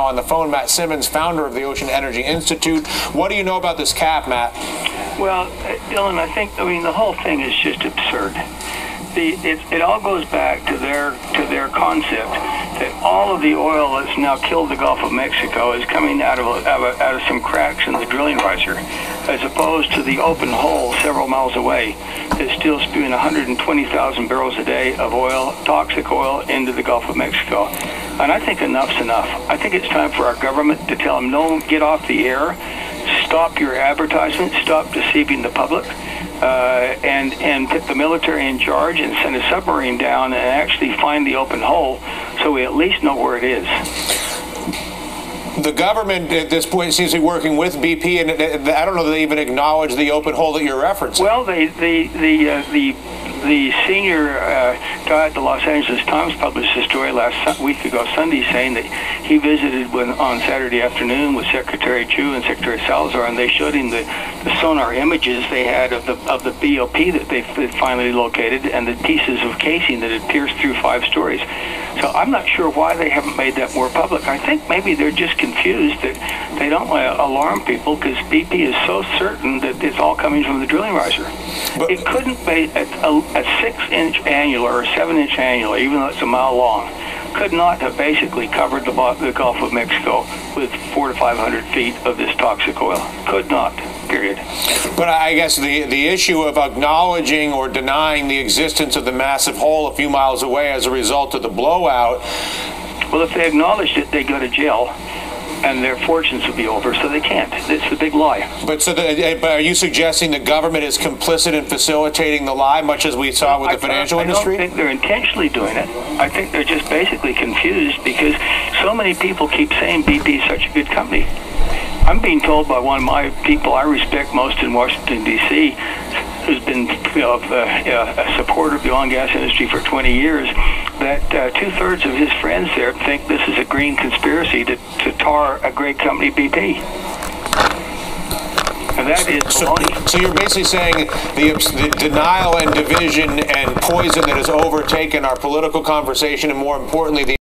On the phone, Matt Simmons, founder of the Ocean Energy Institute. What do you know about this cap, Matt? Well, uh, Dylan, I think I mean the whole thing is just absurd. The, it, it all goes back to their to their concept that all of the oil that's now killed the Gulf of Mexico is coming out of, out of, out of some cracks in the drilling riser, as opposed to the open hole several miles away that's still spewing 120,000 barrels a day of oil, toxic oil, into the Gulf of Mexico. And I think enough's enough. I think it's time for our government to tell them, no, get off the air, stop your advertisement, stop deceiving the public, Uh, and and put the military in charge and send a submarine down and actually find the open hole, so we at least know where it is. The government at this point seems to be working with BP, and I don't know that they even acknowledge the open hole that you're referencing. Well, the the the uh, the the senior uh, guy at the Los Angeles Times published a story last week ago, Sunday, saying that he visited when, on Saturday afternoon with Secretary Chu and Secretary Salazar, and they showed him the, the sonar images they had of the of the BOP that they finally located and the pieces of casing that had pierced through five stories. So I'm not sure why they haven't made that more public. I think maybe they're just confused that they don't want to alarm people because BP is so certain that it's all coming from the drilling riser. But, it couldn't be a, a, a six-inch annular or seven-inch annular, even though it's a mile long, could not have basically covered the, the Gulf of Mexico with four to five hundred feet of this toxic oil. Could not. Period. But I guess the the issue of acknowledging or denying the existence of the massive hole a few miles away as a result of the blowout. Well, if they acknowledged it, they'd go to jail and their fortunes would be over. So they can't. It's the big lie. But so, the, but are you suggesting the government is complicit in facilitating the lie, much as we saw with the financial I, industry? I don't think they're intentionally doing it. I think they're just basically confused because so many people keep saying BP is such a good company. I'm being told by one of my people I respect most in Washington D.C who's been you know, uh, a supporter of the oil and gas industry for 20 years, that uh, two thirds of his friends there think this is a green conspiracy to, to tar a great company, BP. And that is so, so, you're basically saying the, the, denial and division and poison that has overtaken our political conversation, and more importantly, the